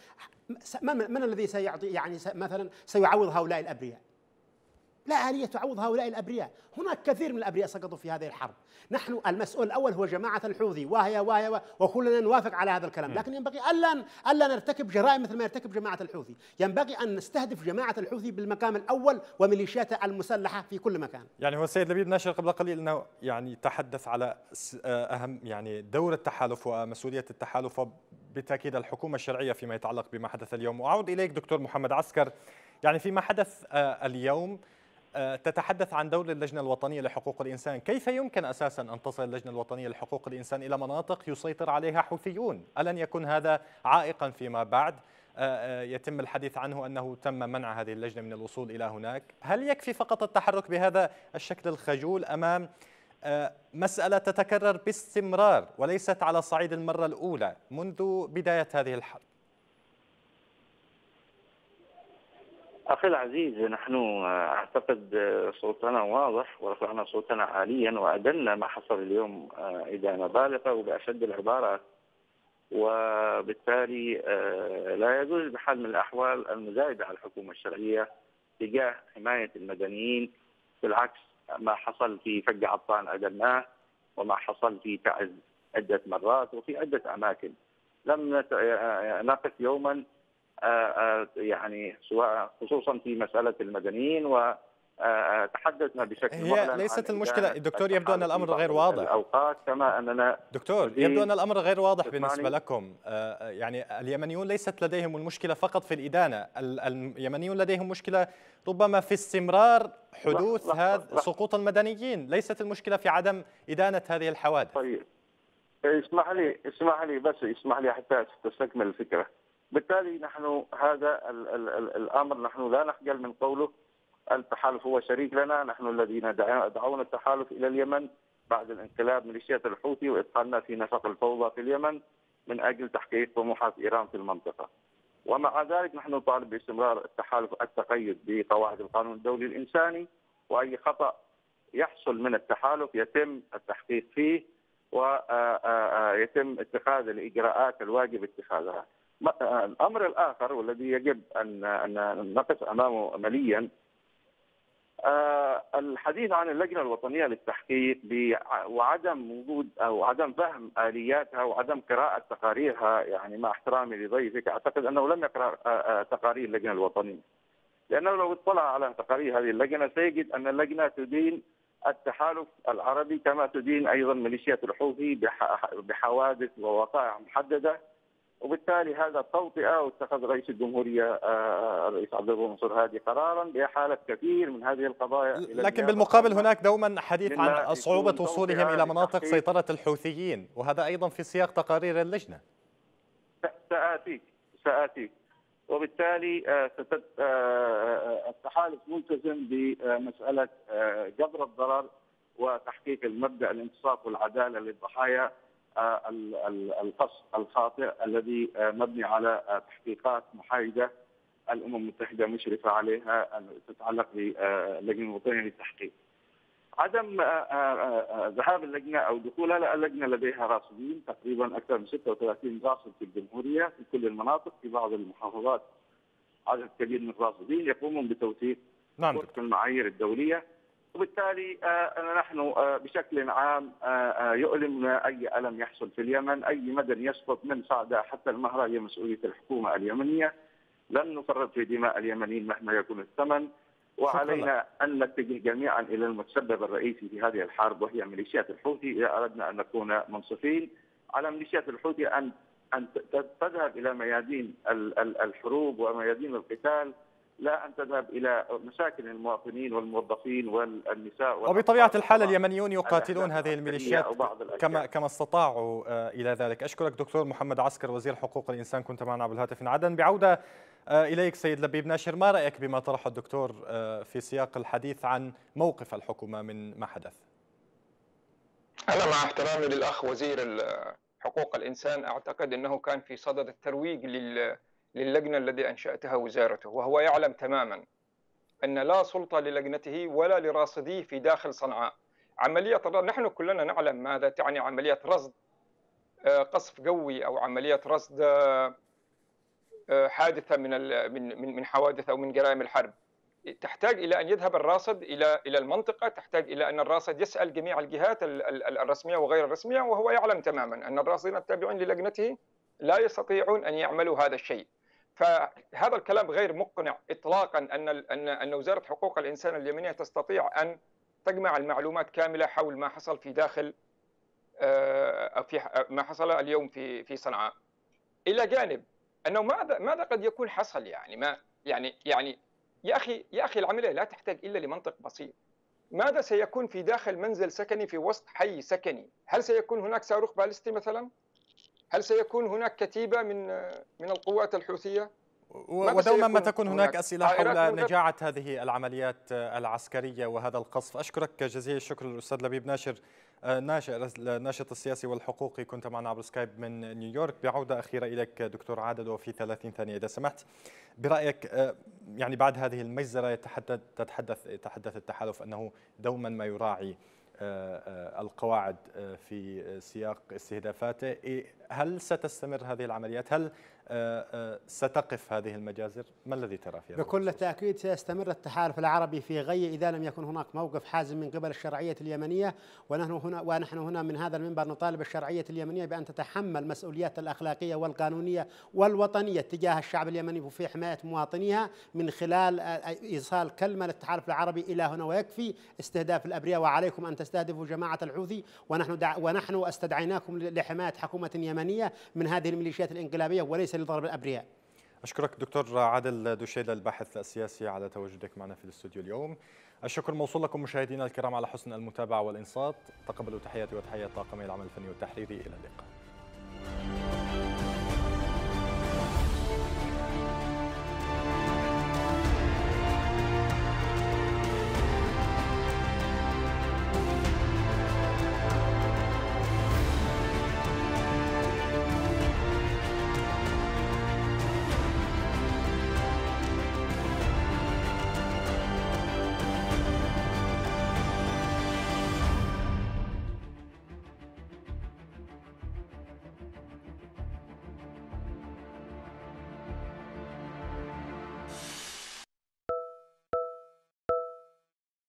من الذي سيعطي يعني مثلا سيعوض هؤلاء الأبرياء؟ لا آلية تعوض هؤلاء الأبرياء؟ هناك كثير من الأبرياء سقطوا في هذه الحرب. نحن المسؤول الأول هو جماعة الحوثي. وهي وهي وكلنا نوافق على هذا الكلام. لكن ينبغي ألا ألا نرتكب جرائم مثل ما يرتكب جماعة الحوثي. ينبغي أن نستهدف جماعة الحوثي بالمقام الأول وميليشياتها المسلحة في كل مكان.
يعني هو السيد لبيب ناشر قبل قليل أنه يعني تحدث على أهم يعني دور التحالف ومسؤولية التحالف بالتأكيد الحكومة الشرعية فيما يتعلق بما حدث اليوم. وأعود إليك دكتور محمد عسكر. يعني فيما حدث آه، اليوم آه، تتحدث عن دور اللجنة الوطنية لحقوق الإنسان. كيف يمكن أساسا أن تصل اللجنة الوطنية لحقوق الإنسان إلى مناطق يسيطر عليها حوثيون؟ ألن يكون هذا عائقا فيما بعد؟ آه، آه، يتم الحديث عنه أنه تم منع هذه اللجنة من الوصول إلى هناك. هل يكفي فقط التحرك بهذا الشكل الخجول أمام مسألة تتكرر باستمرار وليست على صعيد المرة الأولى منذ بداية هذه الحرب؟
أخي العزيز نحن أعتقد صوتنا واضح ورفعنا صوتنا عاليا وأدنا ما حصل اليوم إدانة بالغة وبأشد العبارات. وبالتالي آه، لا يجوز بحال من الأحوال المزايدة على الحكومة الشرعية تجاه حماية المدنيين. بالعكس ما حصل في فق عطان أدناه وما حصل في تعز عدة مرات وفي عدة أماكن. لم نقف يوما آه، آه، يعني سواء خصوصا في مسألة المدنيين و آه، تحدثنا بشكل
هي ليست المشكلة. دكتور يبدو أن الأمر غير واضح.
الأوقات كما أننا
دكتور يبدو أن الأمر غير واضح بالنسبة لكم. يعني اليمنيون ليست لديهم المشكلة فقط في الإدانة. اليمنيون لديهم مشكلة ربما في استمرار حدوث هذا سقوط المدنيين. ليست المشكلة في عدم إدانة هذه الحوادث.
طيب. إسمح لي إسمح لي بس إسمح لي حتى تستكمل الفكرة. بالتالي نحن هذا ال ال ال الأمر نحن لا نخجل من قوله التحالف هو شريك لنا نحن الذين دعونا التحالف إلى اليمن بعد الانقلاب ميليشيات الحوثي وإدخالنا في نفق الفوضى في اليمن من أجل تحقيق طموحات إيران في المنطقة. ومع ذلك نحن نطالب باستمرار التحالف التقيد بقواعد القانون الدولي الإنساني وأي خطأ يحصل من التحالف يتم التحقيق فيه ويتم اتخاذ الإجراءات الواجب اتخاذها. الأمر الآخر والذي يجب ان ان نقف أمامه مليا آه، الحديث عن اللجنة الوطنية للتحقيق وعدم وجود أو عدم فهم آلياتها وعدم قراءة تقاريرها يعني مع احترامي لضيفك أعتقد أنه لم يقرأ آه، آه، تقارير اللجنة الوطنية. لأنه لو اطلع على تقارير هذه اللجنة سيجد أن اللجنة تدين التحالف العربي كما تدين أيضا ميليشيات الحوثي بحوادث ووقائع محددة وبالتالي هذا توطئه واتخذ رئيس الجمهورية آه، آه، الرئيس عبد الله منصور هادي قرارا باحاله كثير من هذه القضايا
لكن بالمقابل هناك دوما حديث عن صعوبة وصولهم إلى مناطق سيطرة الحوثيين وهذا أيضا في سياق تقارير اللجنة.
سآتيك سآتيك. وبالتالي آه، التحالف ملتزم بمسألة جبر الضرر وتحقيق المبدأ الانصاف والعدالة للضحايا. القصد الخاطئ الذي مبني على تحقيقات محايدة الأمم المتحدة مشرفة عليها تتعلق باللجنه الوطنيه للتحقيق. عدم ذهاب اللجنة أو دخولها اللجنة لديها راصدين تقريبا أكثر من 36 راصد في الجمهورية في كل المناطق في بعض المحافظات عدد كبير من الراصدين يقومون بتوثيق
نعم
المعايير الدولية وبالتالي نحن بشكل عام يؤلمنا أي ألم يحصل في اليمن، أي مدني يسقط من صعدة حتى المهرة هي مسؤولية الحكومة اليمنية. لن نفرط في دماء اليمنيين مهما يكون الثمن. وعلينا أن نتجه جميعا إلى المتسبب الرئيسي في هذه الحرب وهي ميليشيات الحوثي. إذا أردنا أن نكون منصفين على ميليشيات الحوثي أن أن تذهب إلى ميادين الحروب وميادين القتال. لا أن تذهب إلى مساكن المواطنين والموظفين والنساء
وبطبيعة الحال اليمنيون يقاتلون هذه الميليشيات كما كما استطاعوا آه، إلى ذلك. أشكرك دكتور محمد عسكر وزير حقوق الإنسان كنت معنا بالهاتف من عدن بعودة آه، إليك سيد لبيب ناشر. ما رأيك بما طرحه الدكتور آه، في سياق الحديث عن موقف الحكومة من ما حدث؟
أنا مع احترامي للأخ وزير حقوق الإنسان. أعتقد إنه كان في صدد الترويج لل للجنة الذي أنشأتها وزارته وهو يعلم تماما أن لا سلطة للجنته ولا لراصديه في داخل صنعاء. عملية نحن كلنا نعلم ماذا تعني عملية رصد آه، قصف قوي أو عملية رصد آه، آه، حادثة من من من حوادث أو من جرائم الحرب. تحتاج إلى أن يذهب الراصد إلى إلى المنطقة تحتاج إلى أن الراصد يسأل جميع الجهات الرسمية وغير الرسمية وهو يعلم تماما أن الراصدين التابعين للجنته لا يستطيعون أن يعملوا هذا الشيء. فهذا الكلام غير مقنع اطلاقا أن ان أن وزارة حقوق الإنسان اليمنيه تستطيع أن تجمع المعلومات كاملة حول ما حصل في داخل آه، في ما حصل اليوم في في صنعاء. إلى جانب أنه ماذا ماذا قد يكون حصل يعني؟ ما يعني يعني يا أخي يا أخي العملية لا تحتاج إلا لمنطق بسيط. ماذا سيكون في داخل منزل سكني في وسط حي سكني؟ هل سيكون هناك صاروخ باليستي مثلا؟ هل سيكون هناك كتيبة من من القوات الحوثية؟
ودوما ما تكون هناك أسئلة حول نجاعة هذه العمليات العسكرية وهذا القصف. أشكرك جزيل الشكر الأستاذ لبيب ناشر ناشر الناشط السياسي والحقوقي. كنت معنا عبر سكايب من نيويورك. بعودة أخيرة إليك دكتور عادل وفي 30 ثانية. إذا سمحت برأيك يعني بعد هذه المجزرة يتحدث تتحدث يتحدث التحالف أنه دوما ما يراعي آه، آه، القواعد آه، في سياق استهدافاته. إيه، هل ستستمر هذه العمليات؟ هل آه، آه، ستقف هذه المجازر؟ ما الذي ترى فيها؟
بكل تأكيد سيستمر التحالف العربي في غي إذا لم يكن هناك موقف حازم من قبل الشرعية اليمنية ونحن هنا ونحن هنا من هذا المنبر نطالب الشرعية اليمنية بأن تتحمل مسؤوليات الأخلاقية والقانونية والوطنية تجاه الشعب اليمني وفي حماية مواطنيها من خلال آه، إيصال كلمة للتحالف العربي إلى هنا ويكفي استهداف الأبرياء وعليكم أن تستهدفوا جماعة الحوثي ونحن ونحن استدعيناكم لحماية حكومة يمنية. من هذه الميليشيات الإنقلابية وليس لضرب الأبرياء.
أشكرك دكتور عادل دوشيدة الباحث السياسي على تواجدك معنا في الاستوديو اليوم. الشكر موصول لكم مشاهدينا الكرام على حسن المتابعة والإنصات. تقبلوا تحياتي وتحيات طاقمي العمل الفني والتحريري. إلى اللقاء.